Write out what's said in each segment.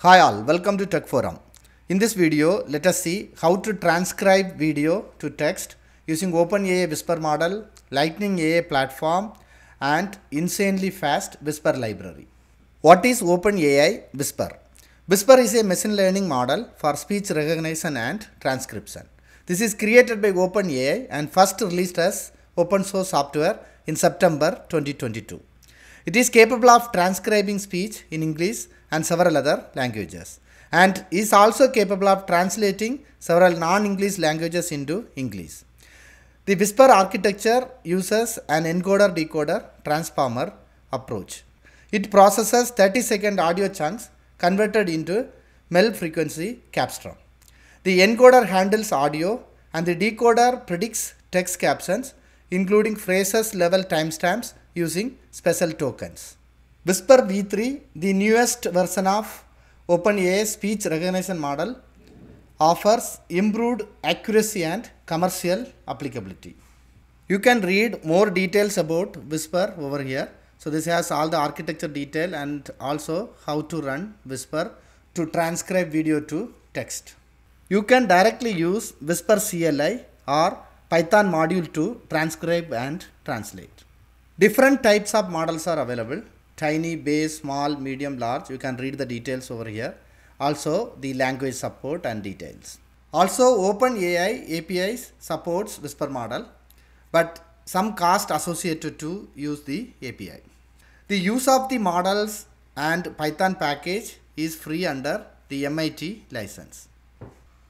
Hi all, welcome to Tech Forum. In this video, let us see how to transcribe video to text using OpenAI Whisper model, Lightning AI platform and insanely fast Whisper library. What is OpenAI Whisper? Whisper is a machine learning model for speech recognition and transcription. This is created by OpenAI and first released as open source software in September 2022. It is capable of transcribing speech in English and several other languages and is also capable of translating several non-English languages into English. The Whisper architecture uses an encoder-decoder transformer approach. It processes 30 second audio chunks converted into MEL frequency cepstrum. The encoder handles audio and the decoder predicts text captions including phrases level timestamps using special tokens. Whisper v3, the newest version of OpenAI speech recognition model, offers improved accuracy and commercial applicability. You can read more details about Whisper over here. So this has all the architecture detail and also how to run Whisper to transcribe video to text. You can directly use Whisper CLI or Python module to transcribe and translate. Different types of models are available. Tiny, base, small, medium, large. You can read the details over here. Also the language support and details. Also OpenAI APIs supports Whisper model but some cost associated to use the API. The use of the models and Python package is free under the MIT license.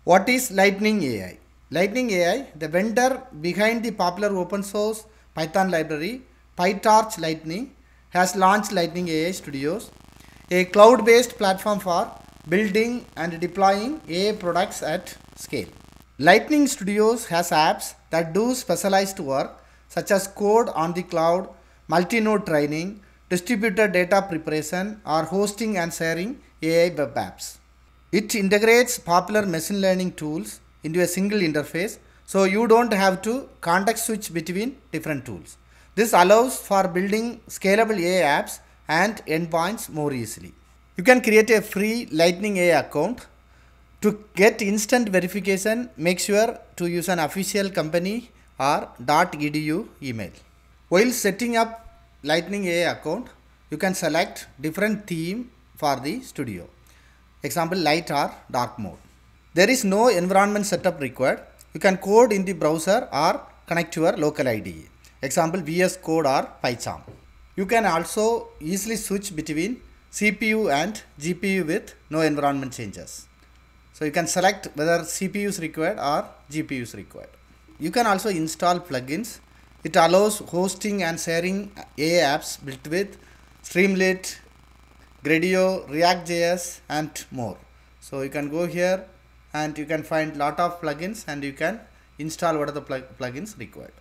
What is Lightning AI? Lightning AI, the vendor behind the popular open source Python library PyTorch Lightning has launched Lightning AI Studios, a cloud-based platform for building and deploying AI products at scale. Lightning Studios has apps that do specialized work such as code on the cloud, multi-node training, distributed data preparation or hosting and sharing AI web apps. It integrates popular machine learning tools into a single interface so you don't have to context switch between different tools. This allows for building scalable AI apps and endpoints more easily. You can create a free Lightning AI account. To get instant verification, make sure to use an official company or .edu email. While setting up Lightning AI account, you can select different theme for the studio. Example light or dark mode. There is no environment setup required. You can code in the browser or connect to your local IDE. Example VS Code or PyCharm. You can also easily switch between CPU and GPU with no environment changes. So you can select whether CPU is required or GPU is required. You can also install plugins. It allows hosting and sharing AI apps built with Streamlit, Gradio, React.js and more. So you can go here and you can find lot of plugins and you can install what are the plug plugins required.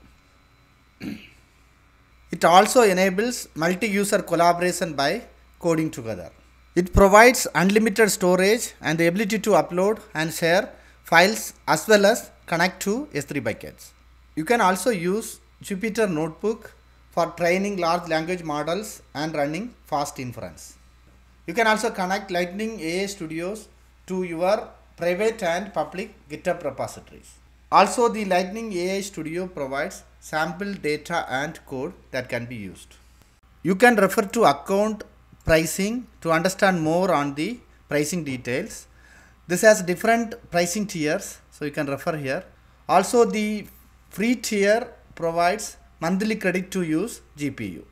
It also enables multi-user collaboration by coding together. It provides unlimited storage and the ability to upload and share files as well as connect to S3 buckets. You can also use Jupyter Notebook for training large language models and running fast inference. You can also connect Lightning AI Studios to your private and public GitHub repositories. Also the Lightning AI Studio provides sample data and code that can be used. You can refer to account pricing to understand more on the pricing details. This has different pricing tiers so you can refer here. Also the free tier provides monthly credit to use GPU.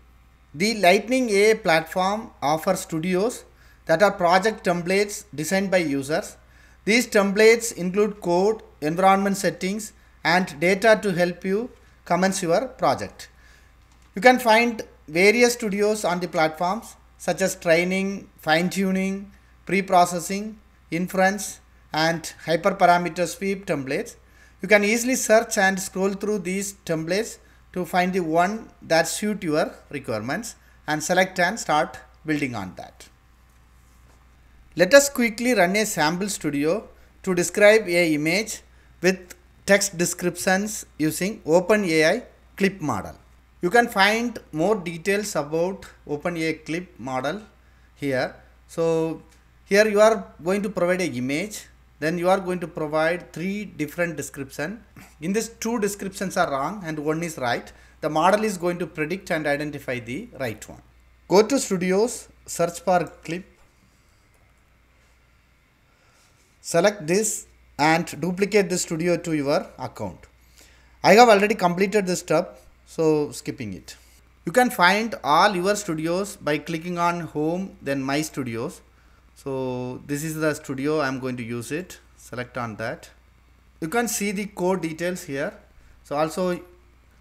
The Lightning AI platform offers studios that are project templates designed by users. These templates include code, environment settings and data to help you commence your project. You can find various studios on the platforms such as training, fine tuning, pre-processing, inference and hyperparameter sweep templates. You can easily search and scroll through these templates to find the one that suit your requirements and select and start building on that. Let us quickly run a sample studio to describe a image with text descriptions using OpenAI clip model. You can find more details about OpenAI clip model here. So here you are going to provide a image. Then you are going to provide three different description. In this two descriptions are wrong and one is right. The model is going to predict and identify the right one. Go to studios search for clip. Select this and duplicate the studio to your account. I have already completed this step so skipping it. You can find all your studios by clicking on home then my studios. So this is the studio i'm going to use it. Select on that. You can see the code details here. So also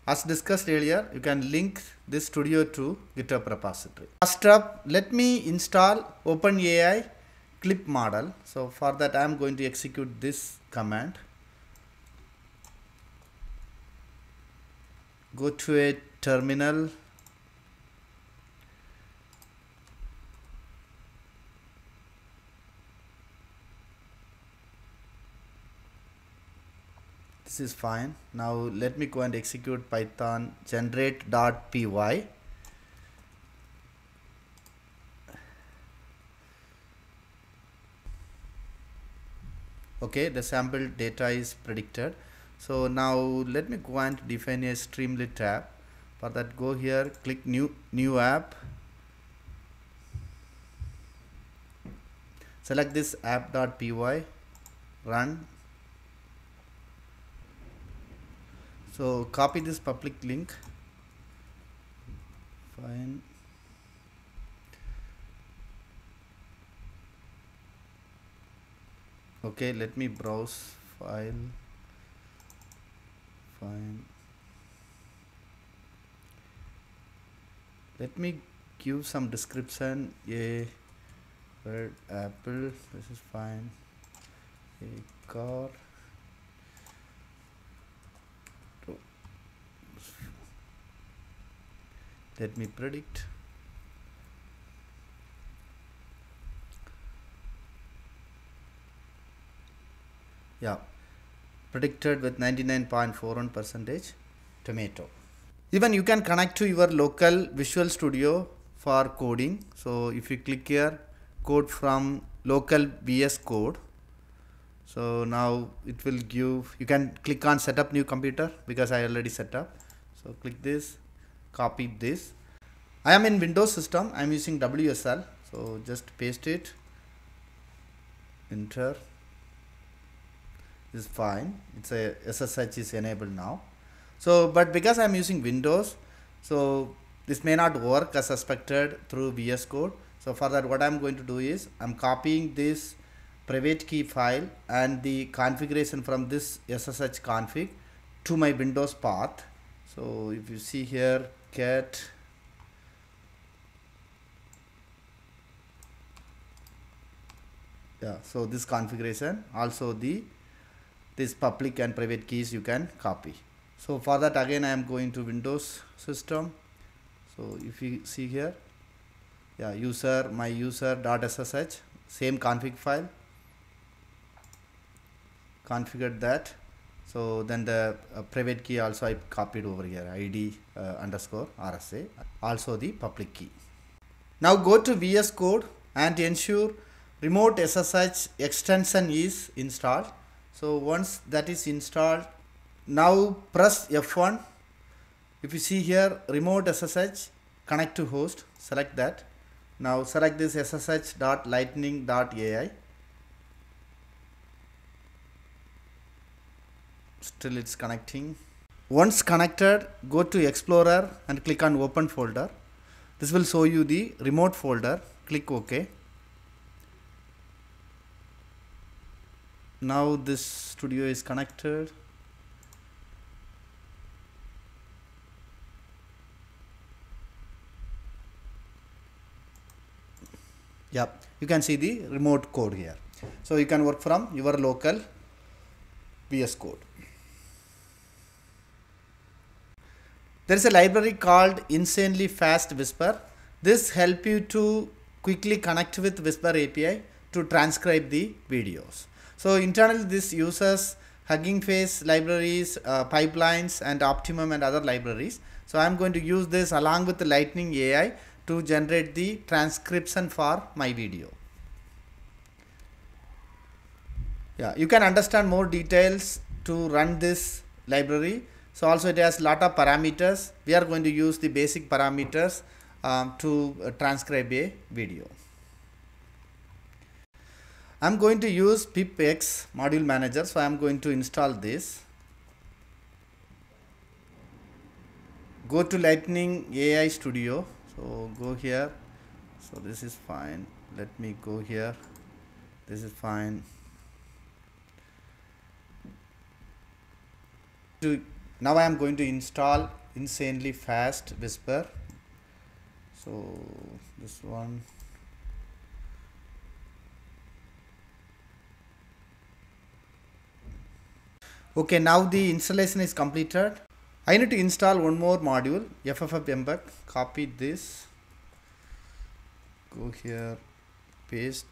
as discussed earlier you can link this studio to github repository. First up let me install openai clip model. So for that i am going to execute this command. Go to a terminal. This is fine. Now let me go and execute python generate.py okay the sample data is predicted. So now let me go and define a streamlit tab. For that go here click new new app. Select this app.py run. So copy this public link. Fine okay let me browse file. Fine let me give some description. A red apple. This is fine. A car. Let me predict yeah. Predicted with 99.41 percentage tomato. Even you can connect to your local visual studio for coding. So if you click here code from local vs code. So now it will give you can click on setup new computer because i already set up. So click this copy this. I am in Windows system. I am using WSL so just paste it. Enter is fine. It's a SSH is enabled now. So but because I am using Windows so this may not work as expected through VS Code. So for that what I'm going to do is I'm copying this private key file and the configuration from this SSH config to my Windows path. So if you see here cat yeah so this configuration also the this public and private keys you can copy so for that again I am going to Windows system so if you see here yeah user my user dot ssh same config file configured that so then the uh, private key also I copied over here id uh, underscore RSA also the public key. Now go to VS Code and ensure remote SSH extension is installed. So once that is installed now press F1 if you see here remote SSH connect to host select that. Now select this ssh.lightning.ai still it's connecting. Once connected go to explorer and click on open folder. This will show you the remote folder. Click ok now this studio is connected yep you can see the remote code here so you can work from your local VS code There is a library called Insanely Fast Whisper. This help you to quickly connect with Whisper API to transcribe the videos. So internally this uses Hugging Face libraries, uh, pipelines and Optimum and other libraries. So I am going to use this along with the Lightning AI to generate the transcription for my video. yeah you can understand more details to run this library so also it has lot of parameters we are going to use the basic parameters um, to uh, transcribe a video I'm going to use pipx module manager so I'm going to install this. Go to lightning AI studio. So go here. So this is fine. Let me go here. This is fine. To now I am going to install insanely fast whisper. So this one okay now the installation is completed. I need to install one more module FFmpeg copy this. Go here paste.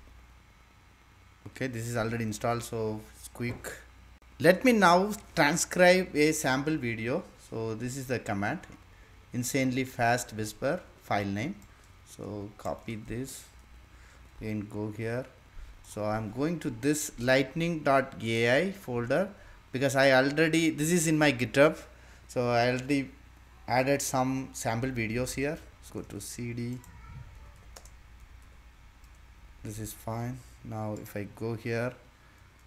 Okay this is already installed so it's quick. Let me now transcribe a sample video. So this is the command. Insanely fast whisper file name. So copy this and go here. So I'm going to this lightning.ai folder because I already this is in my github so I already added some sample videos here. Let's go to cd this is fine. Now if I go here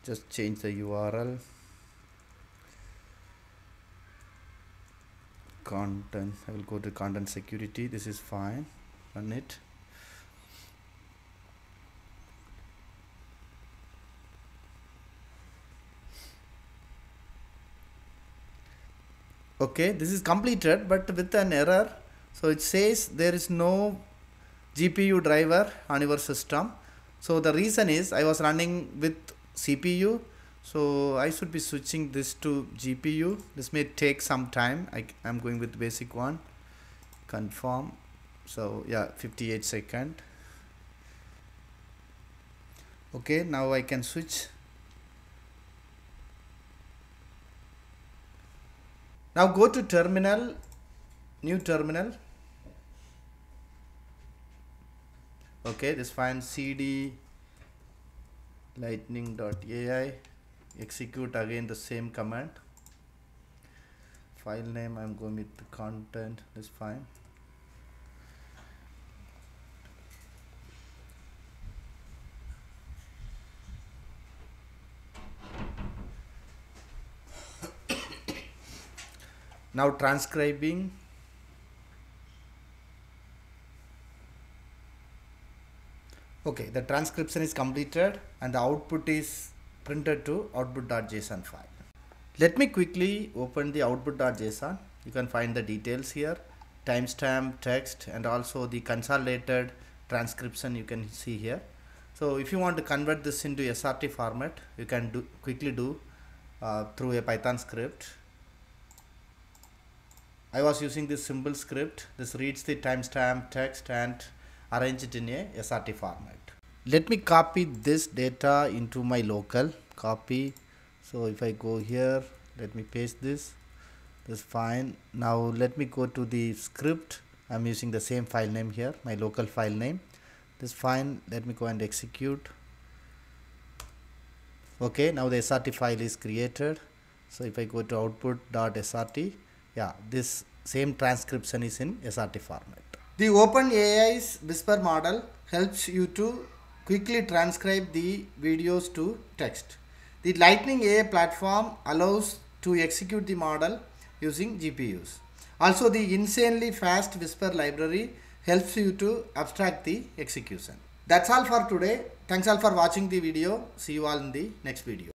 just change the URL content I will go to content security. This is fine. Run it okay this is completed but with an error. So it says there is no GPU driver on your system. So the reason is I was running with CPU so I should be switching this to GPU this may take some time. I, I'm going with basic one. Confirm. So yeah 58 second. Okay now I can switch now go to terminal new terminal. Okay this find cd lightning.ai execute again the same command. File name I'm going with the content is fine now transcribing. Okay the transcription is completed and the output is printed to output.json file. Let me quickly open the output.json you can find the details here. Timestamp text and also the consolidated transcription you can see here. So if you want to convert this into srt format you can do quickly do uh, through a python script I was using this simple script this reads the timestamp text and arrange it in a SRT format. Let me copy this data into my local copy. So if I go here, let me paste this. This fine. Now let me go to the script. I'm using the same file name here, my local file name. This fine. Let me go and execute. Okay, now the SRT file is created. So if I go to output.srt, yeah, this same transcription is in SRT format. The OpenAI's Whisper model helps you to quickly transcribe the videos to text. The Lightning AI platform allows to execute the model using GPUs. Also the insanely fast Whisper library helps you to abstract the execution. That's all for today. Thanks all for watching the video. See you all in the next video.